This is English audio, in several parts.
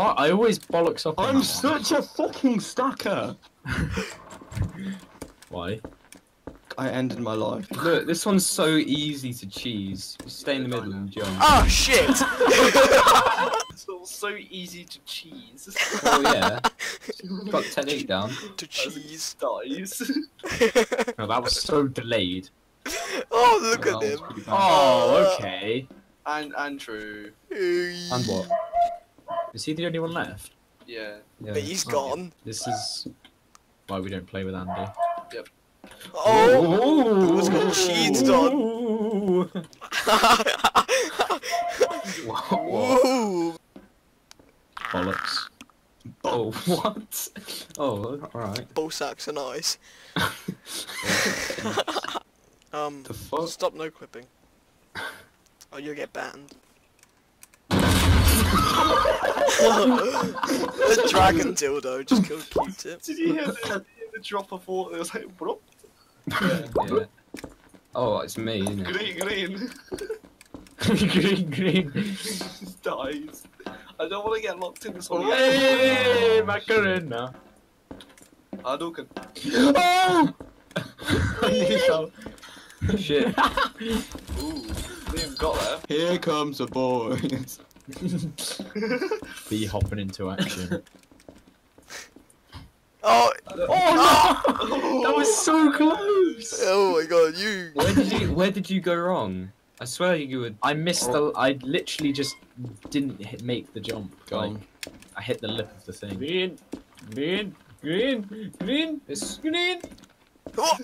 Fuck, I always bollocks up. I'm that one. such a fucking stacker. Why? I ended my life. Look, this one's so easy to cheese. You stay in the middle and jump. Oh ah, shit! It's all so easy to cheese. Oh yeah. Got technique down. to cheese. Dies. No, that was so delayed. Oh look Oh, at that him. was pretty bad. Oh, okay. and Andrew. And what? Is he the only one left? Yeah. Yeah. But he's gone. This is why we don't play with Andy. Yep. Oh, who's got cheesed on? Ooh. Bollocks. Oh what? Oh, alright. Ball sacks are nice. um, The fuck? stop no clipping. Oh, you'll get banned. The dragon dildo just killed Q-tip. Did you hear the, the drop of water? It was like, what? Yeah. Oh, it's me, isn't it? Green, green. green, green. Just dies. I don't want to get locked in this one. Hey, Macarena. Hadouken. Oh! Shit. Ooh, Liam got there. Here comes the boys. Be hopping into action. Oh, Oh no! That was so close. oh my god, you. Where did you Where did you go wrong? I swear you would. I missed the. I literally just didn't hit, make the jump. Gone. Like, I hit the lip of the thing. Green, green, green, green, It's. green. Oh,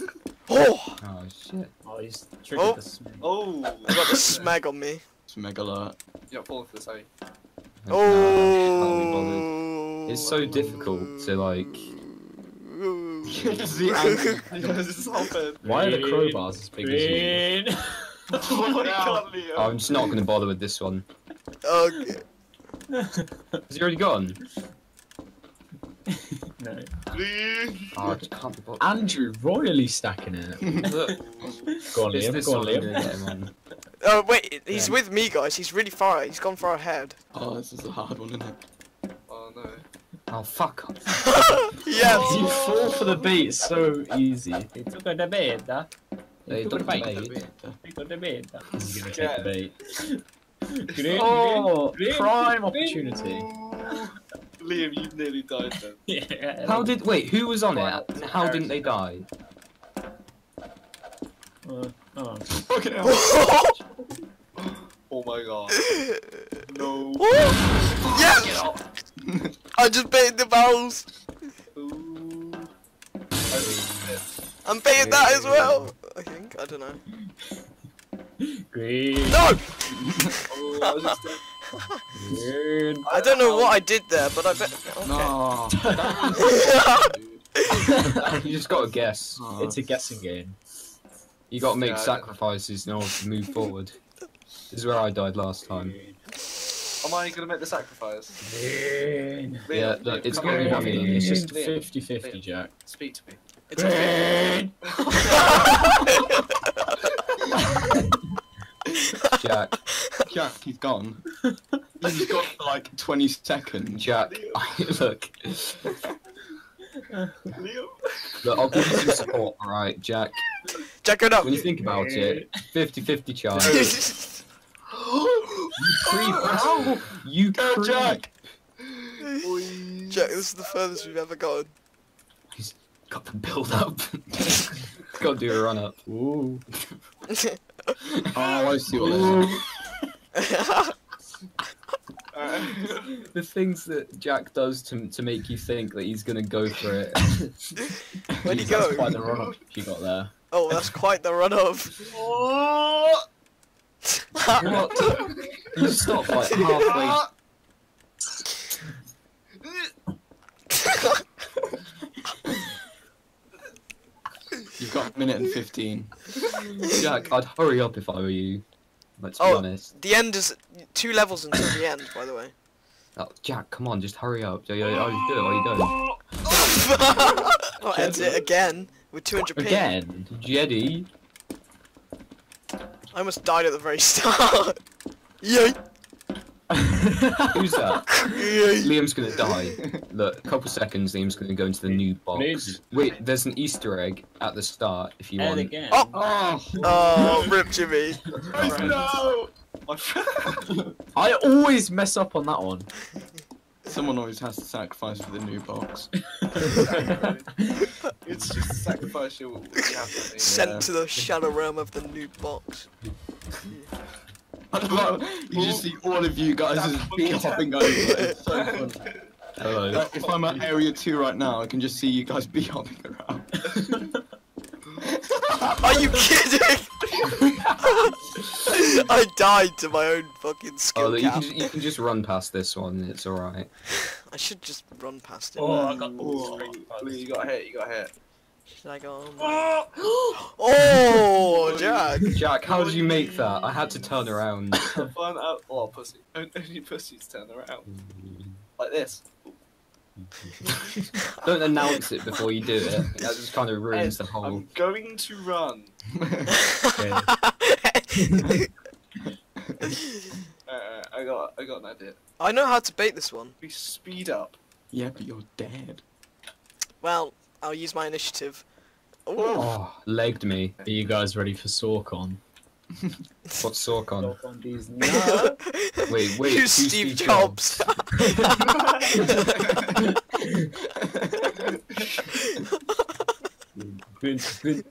oh Oh shit. Oh, he's triggered Oh. the smell. Oh. I got the smeg on me. It's mega alert. Yeah, falling for this, eh? Oh. It's so difficult to like. the Yeah, this is happened. Why are the crowbars as big as you? Green. Oh god, Liam. I'm just not gonna bother with this one. Okay. Has he already gone? no. Oh, I just can't be. Andrew royally stacking it. Look, Go on, Liam. Go on, one I'm gonna Liam. Get him. Oh wait, he's with me, guys. He's really far. He's gone far ahead. Oh, this is a hard one, isn't it? Oh no. Oh fuck. yes. You fall for the bait so easy. He took the bait, huh? They took the took the bait. bait. He took the bait. He's gonna Yeah. take the bait. Green, Oh, green, green, prime opportunity. Liam, you nearly died then. Yeah. How did wait? Who was on it? How didn't they die? Uh, oh. Fucking hell. Oh my god. No. yes. I just baited the barrels. Ooh. I missed it. I'm baiting that as well. I think. I don't know. Green. No. Oh, I was just dead. Green. I don't know what I did there, but I bet. Okay. No. you just gotta guess. Oh, It's a guessing game. You gotta make Yeah, sacrifices in order to move forward. This is where I died last time. Am I gonna make the sacrifice? Green. Yeah, Liam, look, it's come gonna be here. funny. It's just Liam, 50 50, Liam. Jack. Speak to me. It's okay. Jack, Jack, he's gone. He's gone for like 20 seconds. Jack, look, Liam. look, I'll give you some support, alright, Jack. Jack it up. When you think about it, 50-50 chance. Creep, you Go, creep. Jack. Jack, this is the furthest we've ever gotten. Got the build up. Gotta do a run up. Ooh. Oh, I see what this is. Alright. The things that Jack does to to make you think that he's gonna go for it. Where'd you That's go? quite the run up you got there. Oh, that's quite the run up. what? You stop like halfway. You've got a minute and 15. Jack, I'd hurry up if I were you. Let's be Oh. honest. the end is two levels until the end, by the way. Oh, Jack, come on, just hurry up. Oh, you do it. Oh, you don't. oh, ends it again with 200 ping. Again, Jedi. I almost died at the very start. Yay! Who's that? Liam's gonna die. Look, a couple seconds, Liam's gonna go into the new box. Please. Wait, there's an Easter egg at the start if you And want. again. Oh. Oh, Oh, rip Jimmy. no! My friend. I always mess up on that one. Someone always has to sacrifice for the new box. it's just sacrificial. what you have to do. Sent to the shadow realm of the new box. you just see all of you guys just be hopping over. It's so fun. Hello. Like, if I'm at area two right now, I can just see you guys be hopping around. Are you kidding? I died to my own fucking Oh, skill look, you can, just, you can just run past this one. It's alright. I should just run past it. Oh, I got Oh, the you got hit. You got hit. Should I go on? Oh, oh Jack! Jack, how did you make that? I had to turn around. Fun out. Oh, pussy. Only pussies turn around like this. Don't announce it before you do it. That just kind of ruins the whole. I'm going to run. Uh, I got. I got an idea. I know how to bait this one. We speed up. yeah, but you're dead. Well, I'll use my initiative. Ooh. Oh, legged me. Are you guys ready for Sorcon? What's Sorcon? Sorcon. Wait, wait. you who's Steve, Jobs. Good, good.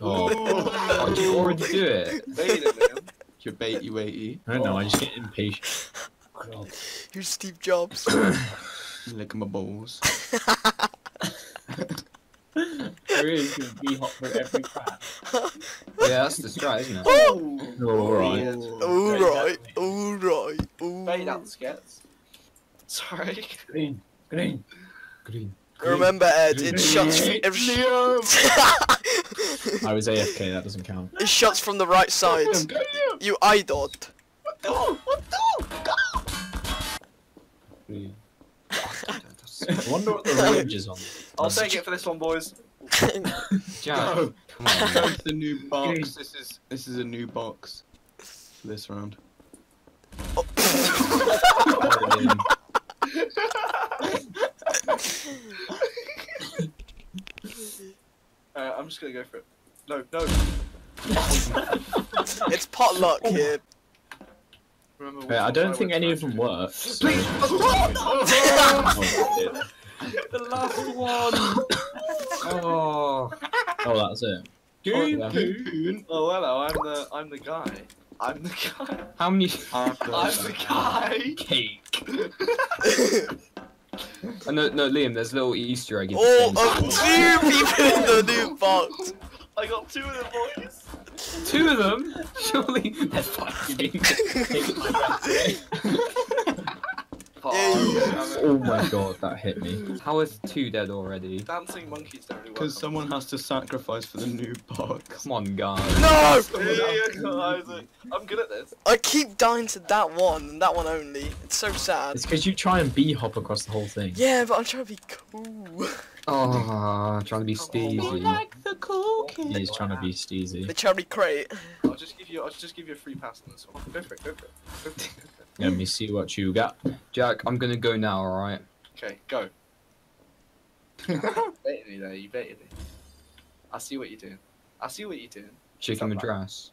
Oh. oh, did you already do it? Wait a minute. You're baity waity. I don't know, I just get impatient. you Steve Jobs. You lick my balls. There is gonna be hot for every crack. Yeah, that's the strat, isn't it? Oh. Alright. Alright, alright, Fade out alright. the skets. Sorry. Green, green. Green. Remember, Ed, it shuts. It, I was AFK, that doesn't count. it shuts from the right side. You idled. Green. I wonder what the range is on. I'll take it for this one, boys. Jack, Go. come on. Go to the new box. This is this is a new box. For this round. Uh, I'm just gonna go for it. No, no. It's potluck here. Remember. Wait, I don't think any of them work. So... Please. Oh, the last one. Oh. oh, that's it. yeah. Poon. Oh hello, I'm the I'm the guy. I'm the guy. How many? I'm the guy. Cake. Oh, no, no, Liam. There's a little Easter egg. in Oh, thing. oh, two people in the new box. I got two of the boys. Two of them. Surely they're fighting. Oh. oh my god, that hit me. How is two dead already? Dancing monkeys don't really work. Because someone has to sacrifice for the new box. Come on, guys. No! I'm good at this. I keep dying to that one and that one only. It's so sad. It's because you try and bee hop across the whole thing. Yeah, but I'm trying to be cool. Ah, oh, trying to be steezy. the cool He's trying to be steezy. The cherry crate. I'll just give you. I'll just give you a free pass on this one. Go for it. Go for it. Go for it. Let me see what you got. Jack, I'm gonna go now. All right. Okay, go. baited me there. You baited me. I see what you're doing. I see what you're doing. Chicken Stop that. madras.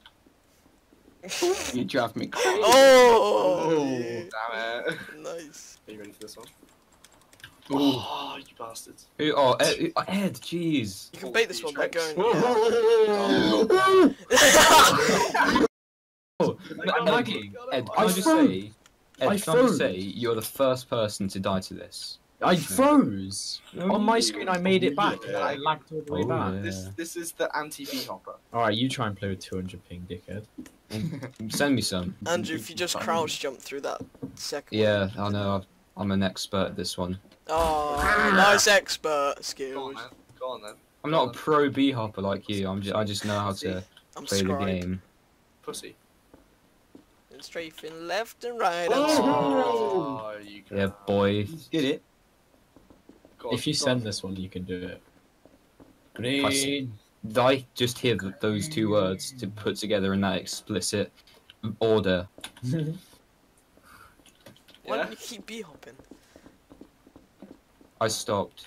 You drive me crazy. Oh! Oh. Damn it. Nice. Are you ready for this one? Ooh. Oh, you bastards. Who- Oh, Ed, oh, Ed, jeez. You can bait this one by going. Oh, got Maggie, it. Ed, I can I just froze. say, Ed, I can I just froze. say, you're the first person to die to this. I froze. On my screen, I made it back. and I lagged all the way Oh, back. yeah. This this is the anti V hopper. Alright, you try and play with 200 ping, dickhead. Mm, send me some. Andrew, if you just crouch jump through that second one. Yeah, I know. I've- I'm an expert at this one. Oh, nice expert Go on, skills. man. Go on then. I'm not a pro bee hopper like you. I'm just, I just know how to I'm play the game. Pussy. And strafing left and right. And Oh, you Yeah, can't. boy. Did it? Go on, If you go send this one, you can do it. Green. Did I just hear th- those two words to put together in that explicit order? Why Yeah. don't you keep bee hopping? I stopped.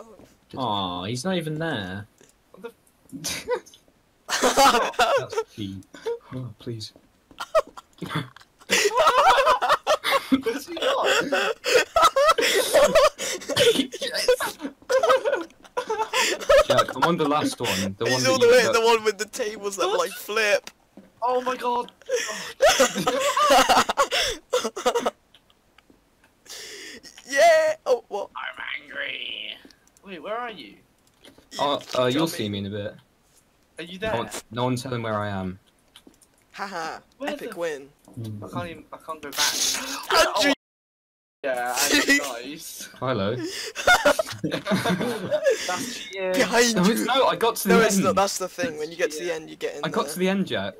Oh. Aw, he's not even there. That's key. Oh, please. Where's he gone? Jack, I'm on the last one. The one He's that all the way that- the one with the tables that like flip. Oh my god. yeah. Oh what? I'm angry. Wait, where are you? Oh, uh, you'll see me in a bit. Are you No, one, no one's telling where I am. Haha. Where Epic the- win. I can't even. I can't go back. Andrew. Yeah, and nice. Oh, hello. That's cheating. Behind No, it's, you. no, I got to the No, end. it's not. That's the thing. When you get to the end, you get in I got there. to the end, Jack.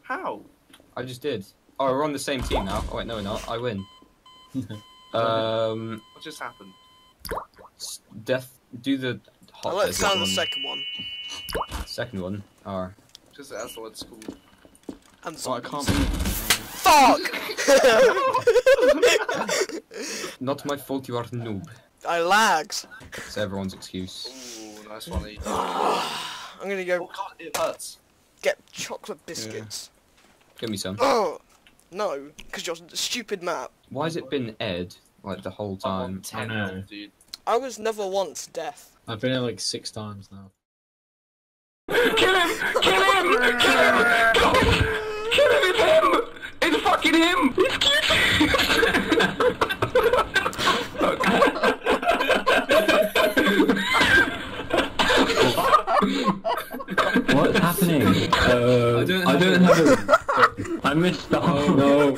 How? I just did. Oh, we're on the same team now. Oh wait, no, we're not. I win. um, What just happened? death. Do the I hot. like the sound of the one. second one. Second one. Oh, Just that's what it's called. And So I can't. Fuck! not my fault. You are a noob. I lagged. It's everyone's excuse. Ooh, nice one. I'm gonna Oh go god, it hurts. get chocolate biscuits. Give me some. Oh no, because your stupid map. Why has it been Ed like the whole I'm time? 10 I know. dude. I was never once deaf. I've been here like six times now. Kill him! Kill him! Kill him! Kill him! Kill him! It's him! It's fucking him! It's What's happening? Uh, I don't I have don't have a. I missed the. Oh no.